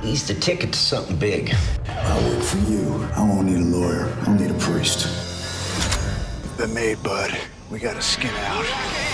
He's the ticket to something big. I work for you. I won't need a lawyer. I'll need a priest. The made, bud. We gotta skin out.